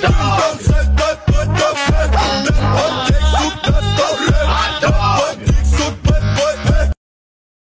Dog.